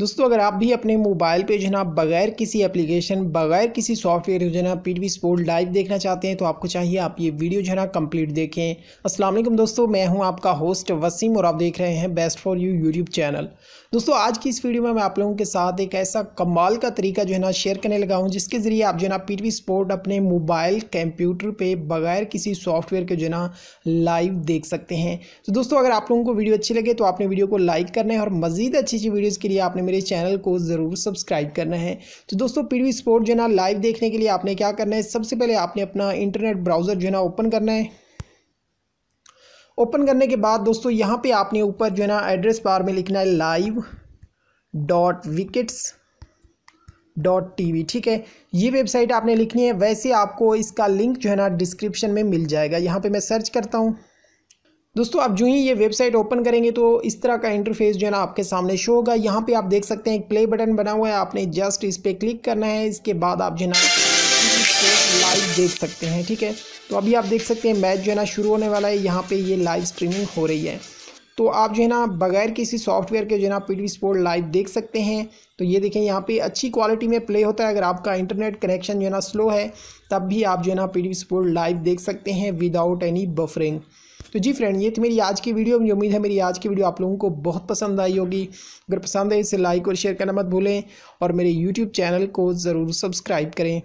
दोस्तों, अगर आप भी अपने मोबाइल पे जो है ना, बगैर किसी एप्लीकेशन, बगैर किसी सॉफ्टवेयर जो है ना, पी टी स्पोर्ट लाइव देखना चाहते हैं तो आपको चाहिए आप ये वीडियो जो है ना, कंप्लीट देखें। अस्सलाम वालेकुम दोस्तों, मैं हूँ आपका होस्ट वसीम और आप देख रहे हैं best for you YouTube channel. दोस्तों, आज की इस वीडियो में मैं आप लोगों के साथ एक ऐसा कमाल का तरीका जो है ना, शेयर करने लगा हूँ, जिसके ज़रिए आप जो है ना, पी स्पोर्ट अपने मोबाइल कंप्यूटर पर बगैर किसी सॉफ्टवेयर के जो है ना, लाइव देख सकते हैं। तो दोस्तों, अगर आप लोगों को वीडियो अच्छी लगे तो आपने वीडियो को लाइक करना है और मज़ीद अच्छी अच्छी वीडियोज़ के लिए आपने मेरे चैनल को ज़रूर सब्सक्राइब करना है। तो दोस्तों पी स्पोर्ट जो है ना लाइव देखने के लिए आपने क्या करना है? सबसे पहले आपने अपना इंटरनेट ब्राउज़र जो है ना ओपन करना है। ओपन करने के बाद दोस्तों, यहाँ पे आपने ऊपर जो है ना एड्रेस बार में लिखना है live dot wickets dot TV ठीक है? ये वेबसाइट आपने लिखनी है। वैसे आपको इसका लिंक जो है ना डिस्क्रिप्शन में मिल जाएगा। यहाँ पे मैं सर्च करता हूँ। दोस्तों, आप जो ही ये वेबसाइट ओपन करेंगे तो इस तरह का इंटरफेस जो है ना आपके सामने शो होगा। यहाँ पे आप देख सकते हैं एक प्ले बटन बना हुआ है। आपने जस्ट इस पर क्लिक करना है। इसके बाद आप जो है ना लाइव देख सकते हैं, ठीक है? तो अभी आप देख सकते हैं मैच जो है ना शुरू होने वाला है। यहाँ पे ये लाइव स्ट्रीमिंग हो रही है। तो आप जो है ना बगैर किसी सॉफ्टवेयर के जो है ना पी टी स्पोर्ट लाइव देख सकते हैं। तो ये देखें, यहाँ पे अच्छी क्वालिटी में प्ले होता है। अगर आपका इंटरनेट कनेक्शन जो है ना स्लो है, तब भी आप जो है ना पीडीवी स्पोर्ट लाइव देख सकते हैं विदाउट एनी बफरिंग तो जी फ्रेंड ये थी मेरी आज की वीडियो मुझे उम्मीद है मेरी आज की वीडियो आप लोगों को बहुत पसंद आई होगी। अगर पसंद आई इसे लाइक और शेयर करना मत भूलें और मेरे यूट्यूब चैनल को ज़रूर सब्सक्राइब करें।